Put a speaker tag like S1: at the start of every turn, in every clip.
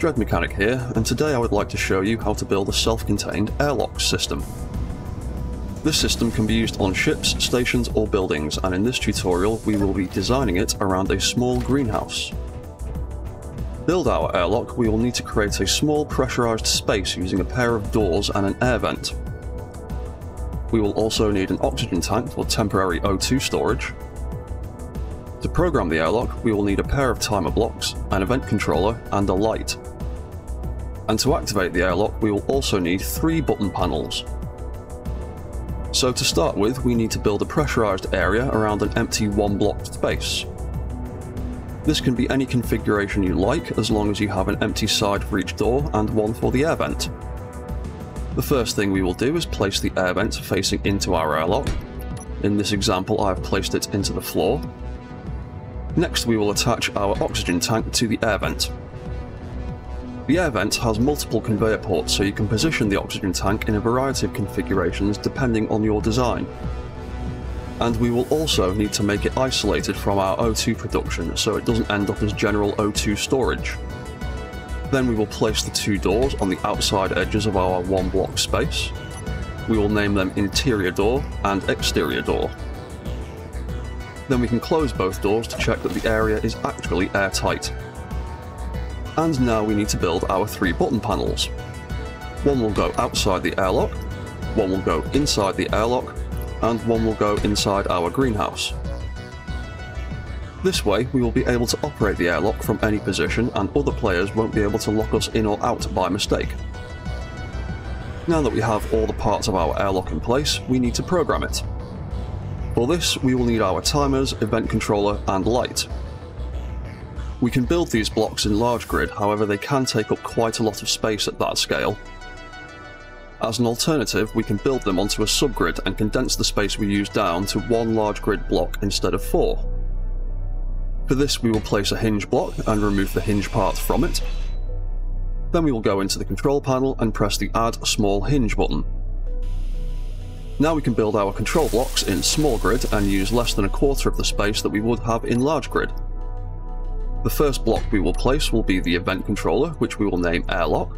S1: Dread Mechanic here, and today I would like to show you how to build a self-contained airlock system. This system can be used on ships, stations or buildings, and in this tutorial we will be designing it around a small greenhouse. To build our airlock, we will need to create a small pressurized space using a pair of doors and an air vent. We will also need an oxygen tank for temporary O2 storage, to program the airlock, we will need a pair of timer blocks, an event controller, and a light. And to activate the airlock, we will also need three button panels. So to start with, we need to build a pressurized area around an empty one block space. This can be any configuration you like, as long as you have an empty side for each door and one for the air vent. The first thing we will do is place the air vent facing into our airlock. In this example, I have placed it into the floor, Next we will attach our oxygen tank to the air vent. The air vent has multiple conveyor ports so you can position the oxygen tank in a variety of configurations depending on your design. And we will also need to make it isolated from our O2 production so it doesn't end up as general O2 storage. Then we will place the two doors on the outside edges of our one block space. We will name them interior door and exterior door. Then we can close both doors to check that the area is actually airtight. And now we need to build our three button panels. One will go outside the airlock, one will go inside the airlock, and one will go inside our greenhouse. This way, we will be able to operate the airlock from any position and other players won't be able to lock us in or out by mistake. Now that we have all the parts of our airlock in place, we need to program it. For this, we will need our timers, event controller, and light. We can build these blocks in large grid, however they can take up quite a lot of space at that scale. As an alternative, we can build them onto a subgrid and condense the space we use down to one large grid block instead of four. For this we will place a hinge block and remove the hinge part from it. Then we will go into the control panel and press the add small hinge button. Now we can build our control blocks in small grid and use less than a quarter of the space that we would have in large grid. The first block we will place will be the event controller, which we will name airlock.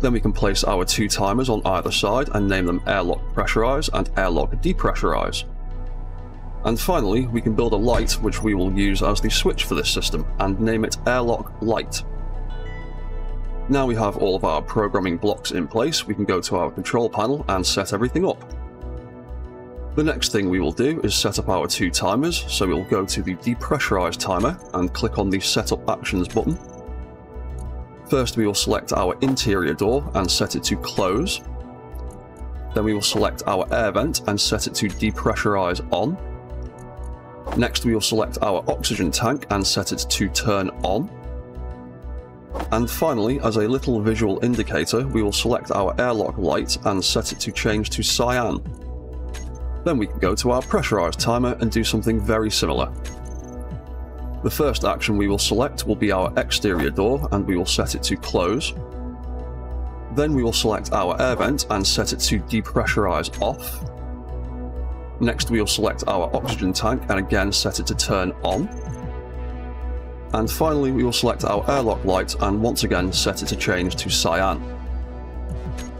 S1: Then we can place our two timers on either side and name them airlock pressurize and airlock depressurize. And finally, we can build a light which we will use as the switch for this system and name it airlock light. Now we have all of our programming blocks in place, we can go to our control panel and set everything up. The next thing we will do is set up our two timers, so we'll go to the depressurize timer and click on the setup actions button. First we will select our interior door and set it to close. Then we will select our air vent and set it to depressurize on. Next we will select our oxygen tank and set it to turn on. And finally, as a little visual indicator, we will select our airlock light and set it to change to cyan. Then we can go to our pressurized timer and do something very similar. The first action we will select will be our exterior door and we will set it to close. Then we will select our air vent and set it to depressurize off. Next we will select our oxygen tank and again set it to turn on. And finally we will select our airlock light and once again set it to change to cyan.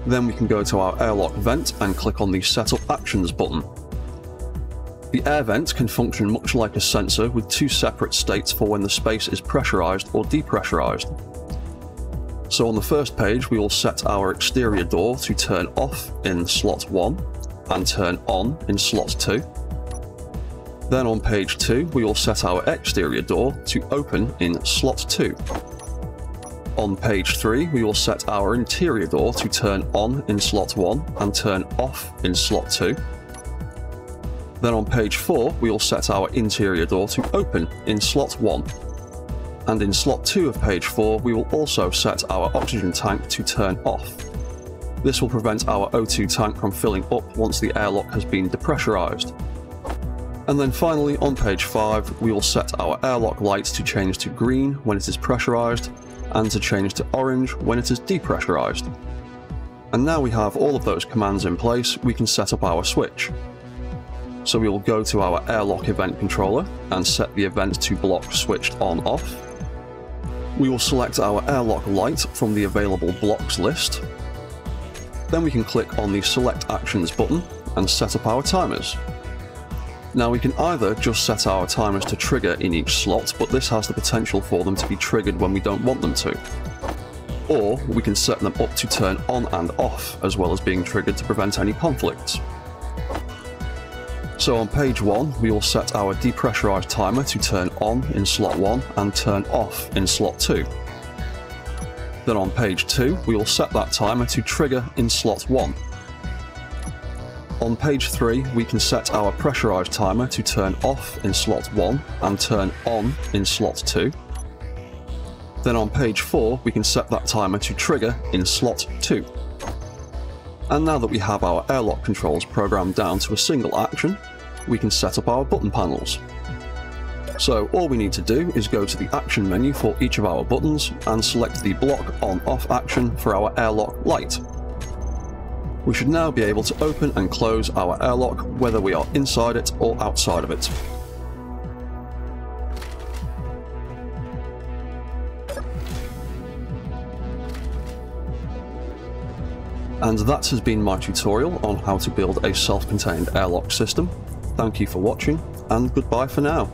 S1: Then we can go to our airlock vent and click on the Setup Actions button. The air vent can function much like a sensor with two separate states for when the space is pressurized or depressurized. So on the first page we will set our exterior door to turn off in slot 1 and turn on in slot 2. Then on page 2, we will set our exterior door to open in slot 2. On page 3, we will set our interior door to turn on in slot 1 and turn off in slot 2. Then on page 4, we will set our interior door to open in slot 1. And in slot 2 of page 4, we will also set our oxygen tank to turn off. This will prevent our O2 tank from filling up once the airlock has been depressurized. And then finally, on page 5, we will set our airlock lights to change to green when it is pressurized, and to change to orange when it is depressurized. And now we have all of those commands in place, we can set up our switch. So we will go to our airlock event controller and set the event to block switched on off. We will select our airlock light from the available blocks list. Then we can click on the Select Actions button and set up our timers. Now we can either just set our timers to trigger in each slot, but this has the potential for them to be triggered when we don't want them to. Or we can set them up to turn on and off, as well as being triggered to prevent any conflicts. So on page 1, we will set our depressurized timer to turn on in slot 1 and turn off in slot 2. Then on page 2, we will set that timer to trigger in slot 1. On page 3, we can set our pressurized timer to turn off in slot 1 and turn on in slot 2. Then on page 4, we can set that timer to trigger in slot 2. And now that we have our airlock controls programmed down to a single action, we can set up our button panels. So all we need to do is go to the action menu for each of our buttons and select the block on off action for our airlock light. We should now be able to open and close our airlock whether we are inside it or outside of it. And that has been my tutorial on how to build a self-contained airlock system. Thank you for watching, and goodbye for now.